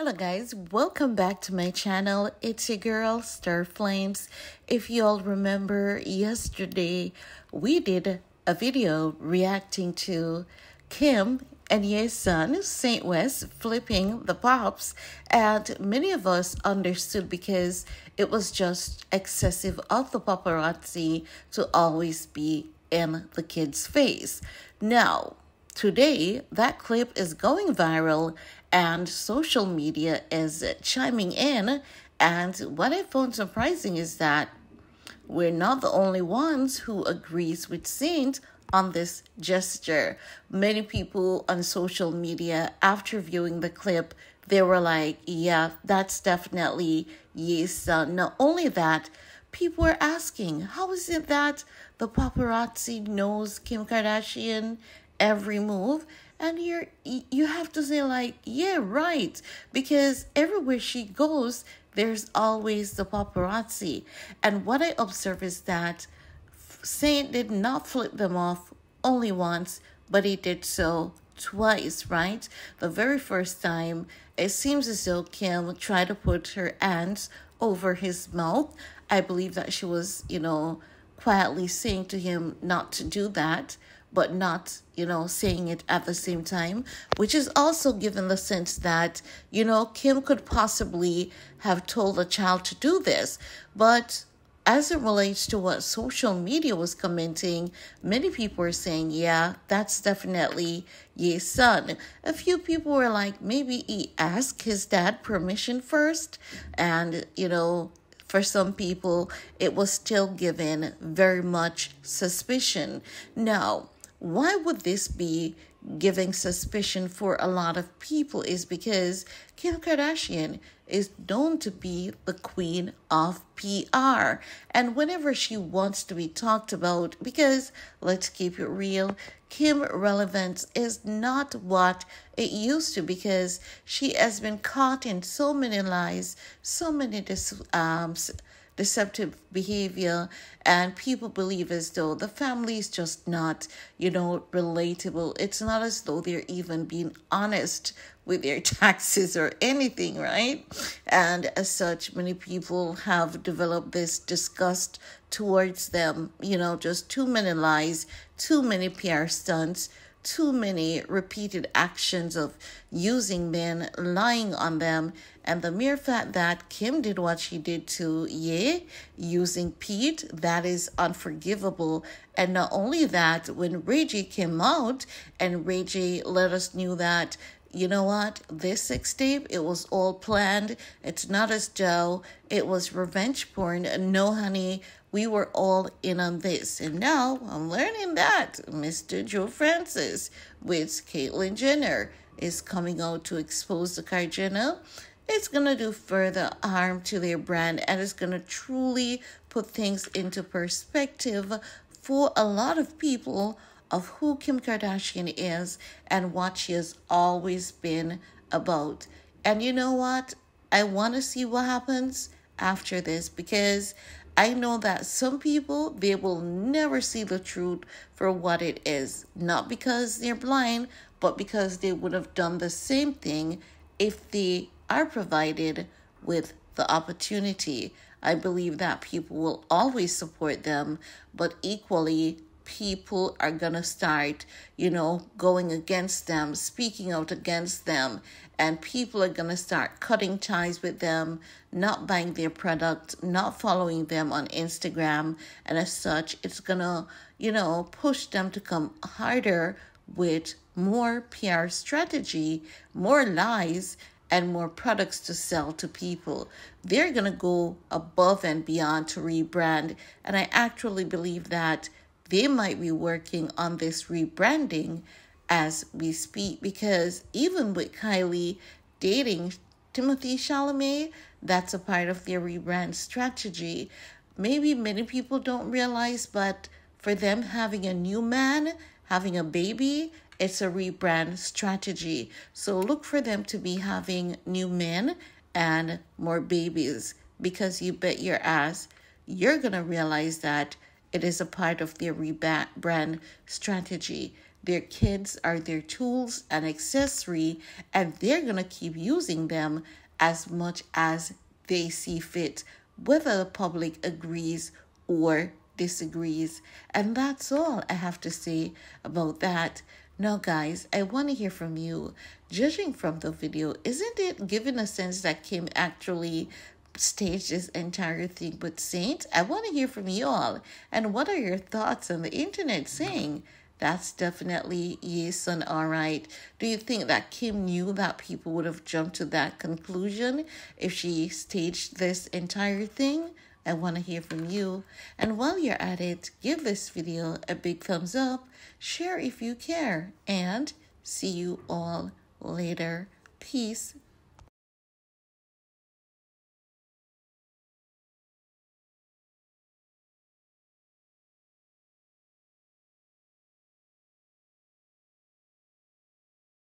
Hello guys, welcome back to my channel. It's your girl Star Flames. If you all remember yesterday, we did a video reacting to Kim and Ye's son, Saint West, flipping the paps, and many of us understood because it was just excessive of the paparazzi to always be in the kid's face. Now, today that clip is going viral and social media is chiming in. And what I found surprising is that we're not the only ones who agrees with Saint on this gesture. Many people on social media after viewing the clip, they were like, yeah, that's definitely Ye's son. Not only that, people were asking, how is it that the paparazzi knows Kim Kardashian every move? and you're you have to say like yeah right. Because everywhere she goes there's always the paparazzi. And what i observe is that saint did not flip them off only once but he did so twice right? The very first time it seems as though kim tried to put her hands over his mouth. I believe that she was you know quietly saying to him not to do that but not, you know, saying it at the same time, which is also given the sense that, you know, Kim could possibly have told the child to do this. But as it relates to what social media was commenting, many people were saying, yeah, that's definitely Ye's son. A few people were like, maybe he asked his dad permission first. And, you know, for some people, it was still given very much suspicion. Now, why would this be giving suspicion for a lot of people is because Kim Kardashian is known to be the queen of PR. And whenever she wants to be talked about, because let's keep it real, Kim relevance is not what it used to because she has been caught in so many lies, so many dis- um, deceptive behavior and people believe as though the family is just not you know relatable. It's not as though they're even being honest with their taxes or anything right? And as such many people have developed this disgust towards them. You know just too many lies too many pr stunts too many repeated actions of using men, lying on them, and the mere fact that Kim did what she did to Ye using Pete, that is unforgivable. And not only that, when Reggie came out and Reggie let us knew that you know what? This sex tape, it was all planned. It's not as though it was revenge porn. No, honey, we were all in on this. And now I'm learning that Mr. Joe Francis with Caitlyn Jenner is coming out to expose the Jenner. It's going to do further harm to their brand and it's going to truly put things into perspective for a lot of people of who Kim Kardashian is and what she has always been about. And you know what? I want to see what happens after this because I know that some people they will never see the truth for what it is, not because they're blind, but because they would have done the same thing if they are provided with the opportunity. I believe that people will always support them, but equally people are going to start, you know, going against them, speaking out against them, and people are going to start cutting ties with them, not buying their product, not following them on Instagram, and as such, it's going to, you know, push them to come harder with more PR strategy, more lies, and more products to sell to people. They're going to go above and beyond to rebrand. And I actually believe that they might be working on this rebranding as we speak because even with Kylie dating Timothée Chalamet, that's a part of their rebrand strategy. Maybe many people don't realize, but for them having a new man, having a baby, it's a rebrand strategy. So look for them to be having new men and more babies because you bet your ass you're going to realize that it is a part of their rebrand strategy. their kids are their tools and accessory, and they're going to keep using them as much as they see fit, whether the public agrees or disagrees. And that's all I have to say about that. Now, guys, I want to hear from you. Judging from the video, isn't it giving a sense that Kim actually staged this entire thing with saints I want to hear from you all. And what are your thoughts on the internet saying? That's definitely Ye's son all right. Do you think that Kim knew that people would have jumped to that conclusion if she staged this entire thing? I want to hear from you. And while you're at it, give this video a big thumbs up, share if you care, and see you all later. Peace.